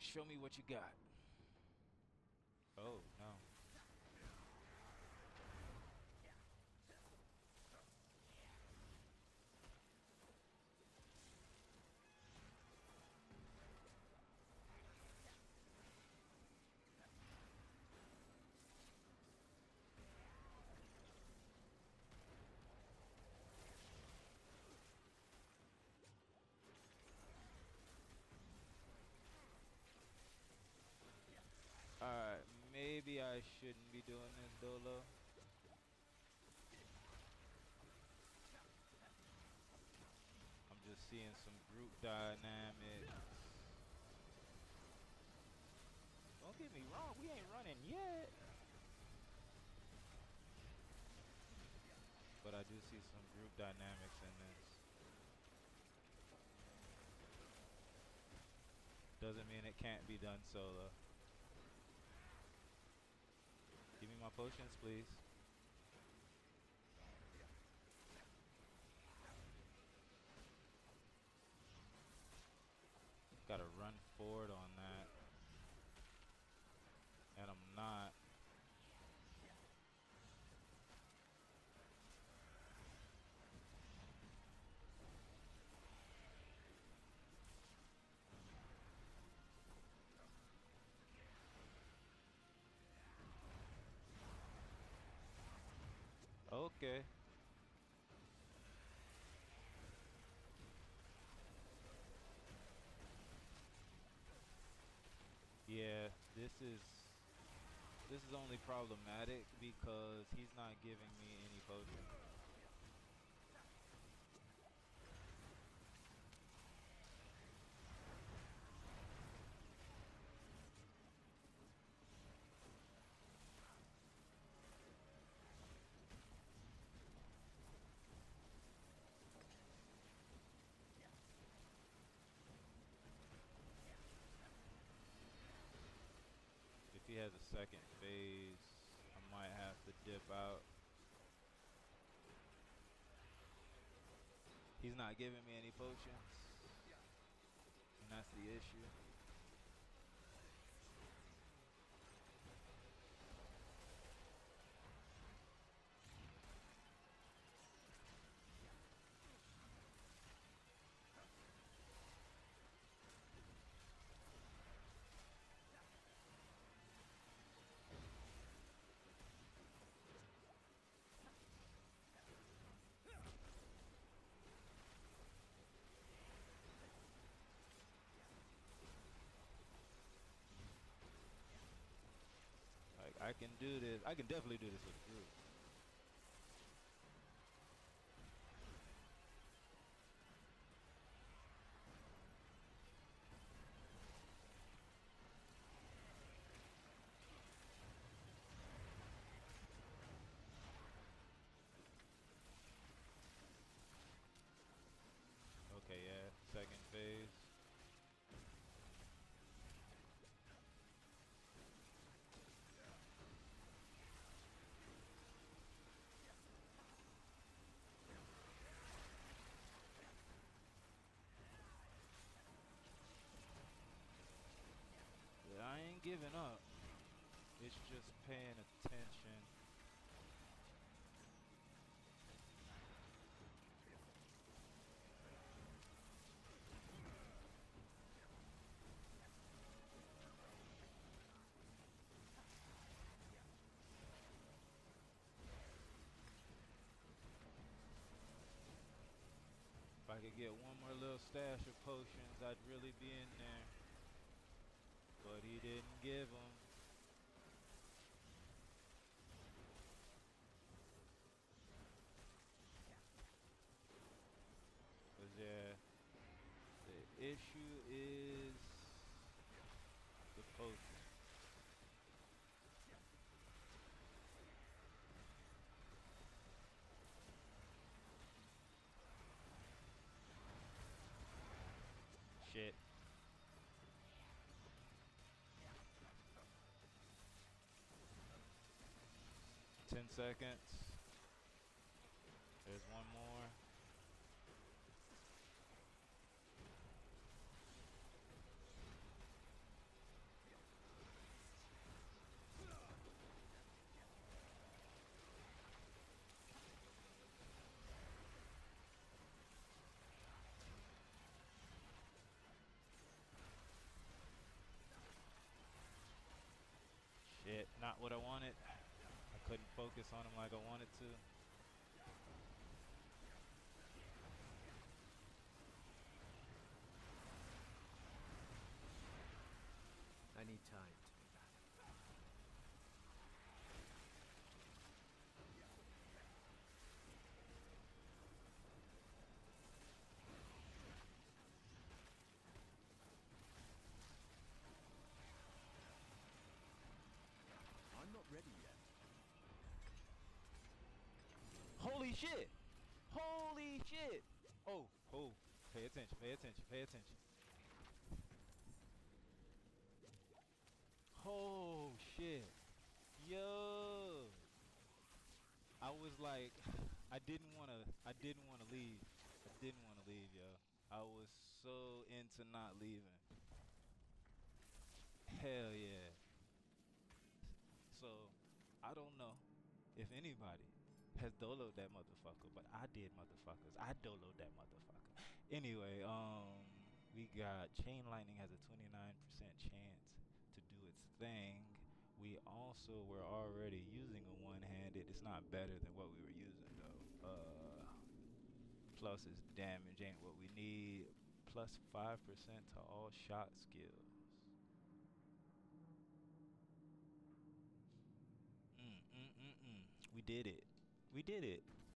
show me what you got. Oh, shouldn't be doing this, Dolo. I'm just seeing some group dynamics. Don't get me wrong, we ain't running yet. But I do see some group dynamics in this. Doesn't mean it can't be done solo. Give me my potions, please. Gotta run forward on that. And I'm not. Okay. Yeah, this is this is only problematic because he's not giving me any potion. If he has a second phase, I might have to dip out. He's not giving me any potions. And that's the issue. Like I can do this. I can definitely do this with group. Okay, yeah, second phase. Yeah, I ain't giving up. Just paying attention. If I could get one more little stash of potions, I'd really be in there. But he didn't give them. 10 seconds. There's one more. Shit, not what I wanted. I couldn't focus on him like I wanted to. I need time to do that. I'm not ready yet. Holy shit! Holy shit! Oh, oh, pay attention, pay attention, pay attention. Oh shit. Yo. I was like I didn't wanna I didn't wanna leave. I didn't wanna leave, yo. I was so into not leaving. Hell yeah. So I don't know if anybody has doloed that motherfucker, but I did motherfuckers. I doloed that motherfucker. Anyway, um we got Chain Lightning has a 29% chance to do its thing. We also were already using a one-handed. It's not better than what we were using though. Uh, plus its damage ain't what we need. Plus 5% to all shot skills. Mm, mm, mm, mm. We did it. We did it.